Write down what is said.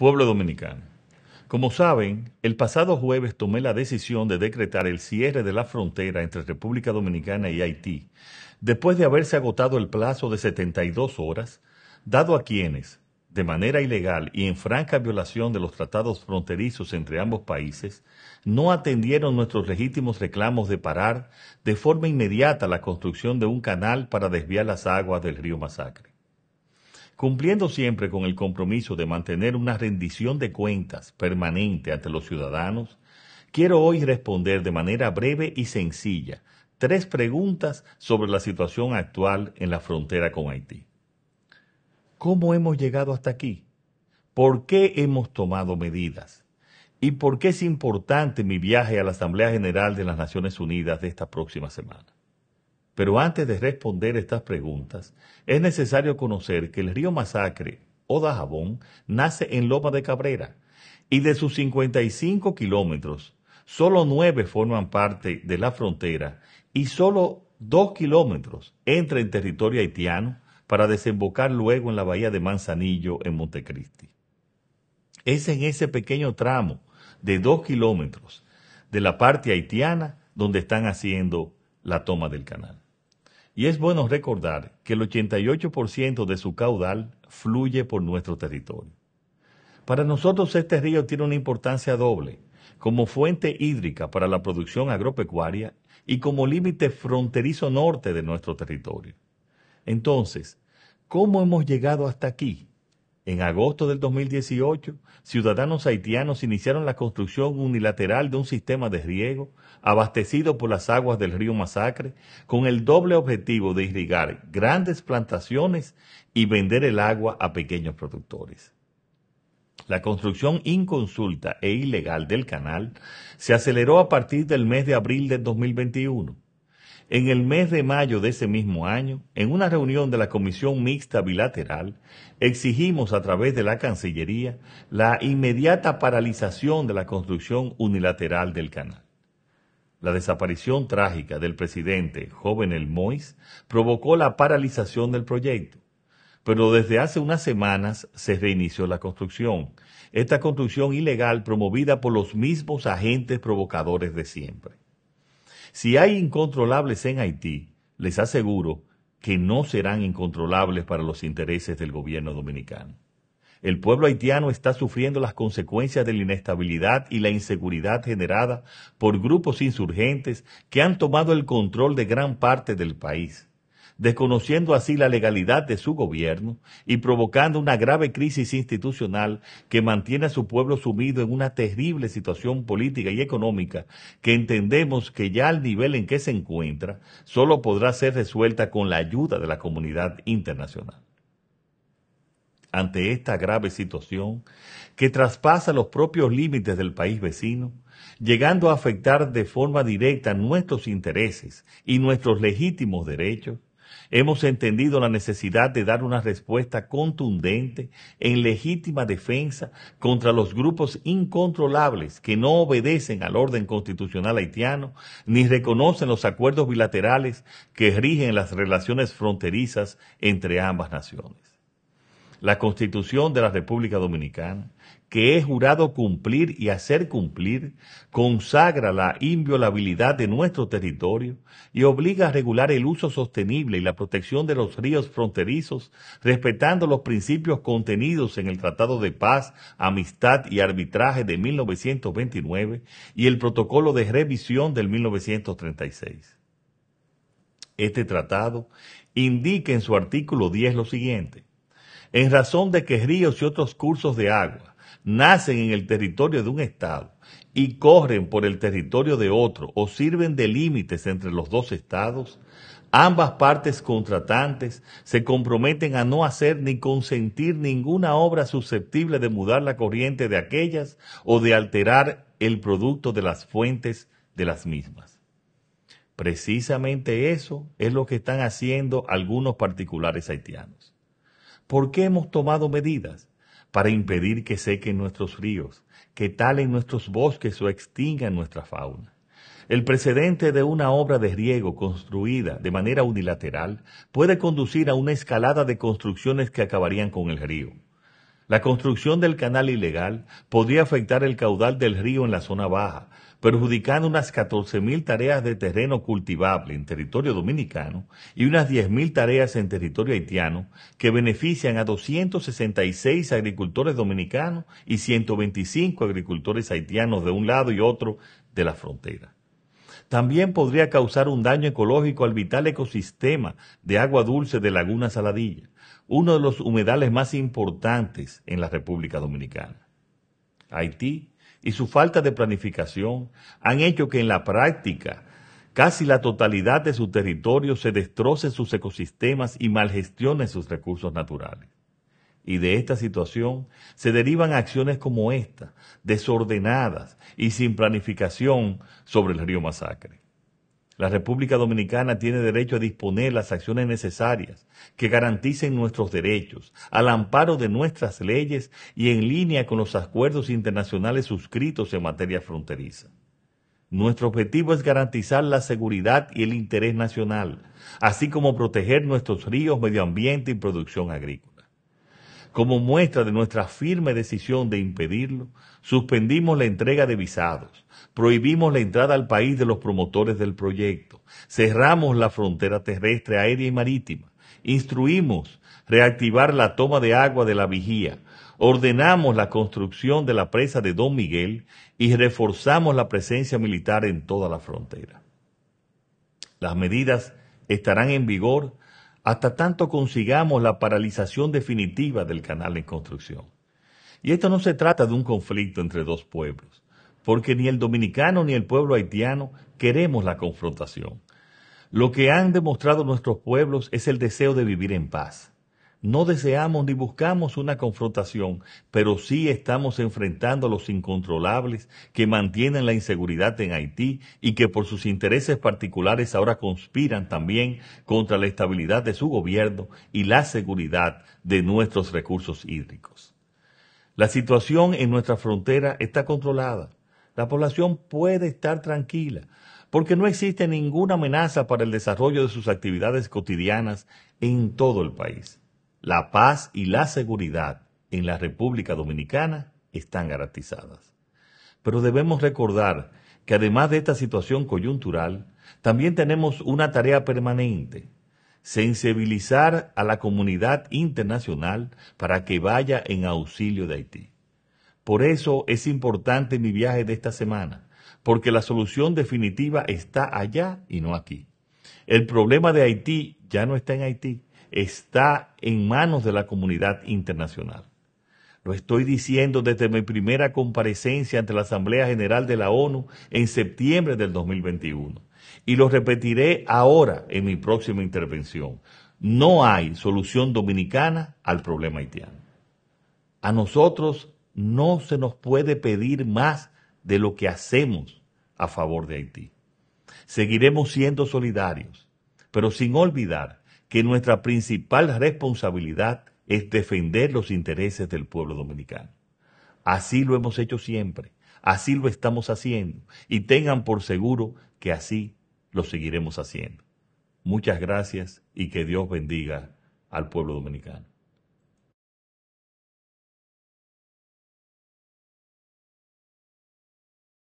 Pueblo dominicano. Como saben, el pasado jueves tomé la decisión de decretar el cierre de la frontera entre República Dominicana y Haití, después de haberse agotado el plazo de 72 horas, dado a quienes, de manera ilegal y en franca violación de los tratados fronterizos entre ambos países, no atendieron nuestros legítimos reclamos de parar de forma inmediata la construcción de un canal para desviar las aguas del río Masacre. Cumpliendo siempre con el compromiso de mantener una rendición de cuentas permanente ante los ciudadanos, quiero hoy responder de manera breve y sencilla tres preguntas sobre la situación actual en la frontera con Haití. ¿Cómo hemos llegado hasta aquí? ¿Por qué hemos tomado medidas? ¿Y por qué es importante mi viaje a la Asamblea General de las Naciones Unidas de esta próxima semana? Pero antes de responder estas preguntas, es necesario conocer que el río Masacre o Dajabón nace en Loma de Cabrera y de sus 55 kilómetros, solo nueve forman parte de la frontera y solo dos kilómetros entra en territorio haitiano para desembocar luego en la bahía de Manzanillo en Montecristi. Es en ese pequeño tramo de dos kilómetros de la parte haitiana donde están haciendo la toma del canal. Y es bueno recordar que el 88% de su caudal fluye por nuestro territorio. Para nosotros este río tiene una importancia doble, como fuente hídrica para la producción agropecuaria y como límite fronterizo norte de nuestro territorio. Entonces, ¿cómo hemos llegado hasta aquí? En agosto del 2018, ciudadanos haitianos iniciaron la construcción unilateral de un sistema de riego abastecido por las aguas del río Masacre con el doble objetivo de irrigar grandes plantaciones y vender el agua a pequeños productores. La construcción inconsulta e ilegal del canal se aceleró a partir del mes de abril del 2021 en el mes de mayo de ese mismo año, en una reunión de la Comisión Mixta Bilateral, exigimos a través de la Cancillería la inmediata paralización de la construcción unilateral del canal. La desaparición trágica del presidente Jovenel Mois provocó la paralización del proyecto, pero desde hace unas semanas se reinició la construcción, esta construcción ilegal promovida por los mismos agentes provocadores de siempre. Si hay incontrolables en Haití, les aseguro que no serán incontrolables para los intereses del gobierno dominicano. El pueblo haitiano está sufriendo las consecuencias de la inestabilidad y la inseguridad generada por grupos insurgentes que han tomado el control de gran parte del país desconociendo así la legalidad de su gobierno y provocando una grave crisis institucional que mantiene a su pueblo sumido en una terrible situación política y económica que entendemos que ya al nivel en que se encuentra solo podrá ser resuelta con la ayuda de la comunidad internacional. Ante esta grave situación, que traspasa los propios límites del país vecino, llegando a afectar de forma directa nuestros intereses y nuestros legítimos derechos, Hemos entendido la necesidad de dar una respuesta contundente en legítima defensa contra los grupos incontrolables que no obedecen al orden constitucional haitiano ni reconocen los acuerdos bilaterales que rigen las relaciones fronterizas entre ambas naciones la Constitución de la República Dominicana, que he jurado cumplir y hacer cumplir, consagra la inviolabilidad de nuestro territorio y obliga a regular el uso sostenible y la protección de los ríos fronterizos, respetando los principios contenidos en el Tratado de Paz, Amistad y Arbitraje de 1929 y el Protocolo de Revisión del 1936. Este tratado indica en su artículo 10 lo siguiente en razón de que ríos y otros cursos de agua nacen en el territorio de un Estado y corren por el territorio de otro o sirven de límites entre los dos Estados, ambas partes contratantes se comprometen a no hacer ni consentir ninguna obra susceptible de mudar la corriente de aquellas o de alterar el producto de las fuentes de las mismas. Precisamente eso es lo que están haciendo algunos particulares haitianos. ¿Por qué hemos tomado medidas? Para impedir que sequen nuestros ríos, que talen nuestros bosques o extingan nuestra fauna. El precedente de una obra de riego construida de manera unilateral puede conducir a una escalada de construcciones que acabarían con el río. La construcción del canal ilegal podría afectar el caudal del río en la zona baja, perjudicando unas 14.000 tareas de terreno cultivable en territorio dominicano y unas 10.000 tareas en territorio haitiano que benefician a 266 agricultores dominicanos y 125 agricultores haitianos de un lado y otro de la frontera. También podría causar un daño ecológico al vital ecosistema de agua dulce de Laguna Saladilla, uno de los humedales más importantes en la República Dominicana. Haití y su falta de planificación han hecho que en la práctica casi la totalidad de su territorio se destroce sus ecosistemas y malgestione sus recursos naturales. Y de esta situación se derivan acciones como esta, desordenadas y sin planificación sobre el río Masacre. La República Dominicana tiene derecho a disponer las acciones necesarias que garanticen nuestros derechos, al amparo de nuestras leyes y en línea con los acuerdos internacionales suscritos en materia fronteriza. Nuestro objetivo es garantizar la seguridad y el interés nacional, así como proteger nuestros ríos, medio ambiente y producción agrícola. Como muestra de nuestra firme decisión de impedirlo, suspendimos la entrega de visados, prohibimos la entrada al país de los promotores del proyecto, cerramos la frontera terrestre, aérea y marítima, instruimos reactivar la toma de agua de la vigía, ordenamos la construcción de la presa de Don Miguel y reforzamos la presencia militar en toda la frontera. Las medidas estarán en vigor hasta tanto consigamos la paralización definitiva del canal en construcción. Y esto no se trata de un conflicto entre dos pueblos, porque ni el dominicano ni el pueblo haitiano queremos la confrontación. Lo que han demostrado nuestros pueblos es el deseo de vivir en paz. No deseamos ni buscamos una confrontación, pero sí estamos enfrentando a los incontrolables que mantienen la inseguridad en Haití y que por sus intereses particulares ahora conspiran también contra la estabilidad de su gobierno y la seguridad de nuestros recursos hídricos. La situación en nuestra frontera está controlada. La población puede estar tranquila porque no existe ninguna amenaza para el desarrollo de sus actividades cotidianas en todo el país la paz y la seguridad en la República Dominicana están garantizadas. Pero debemos recordar que además de esta situación coyuntural, también tenemos una tarea permanente, sensibilizar a la comunidad internacional para que vaya en auxilio de Haití. Por eso es importante mi viaje de esta semana, porque la solución definitiva está allá y no aquí. El problema de Haití ya no está en Haití, está en manos de la comunidad internacional. Lo estoy diciendo desde mi primera comparecencia ante la Asamblea General de la ONU en septiembre del 2021. Y lo repetiré ahora en mi próxima intervención. No hay solución dominicana al problema haitiano. A nosotros no se nos puede pedir más de lo que hacemos a favor de Haití. Seguiremos siendo solidarios, pero sin olvidar que nuestra principal responsabilidad es defender los intereses del pueblo dominicano. Así lo hemos hecho siempre, así lo estamos haciendo y tengan por seguro que así lo seguiremos haciendo. Muchas gracias y que Dios bendiga al pueblo dominicano.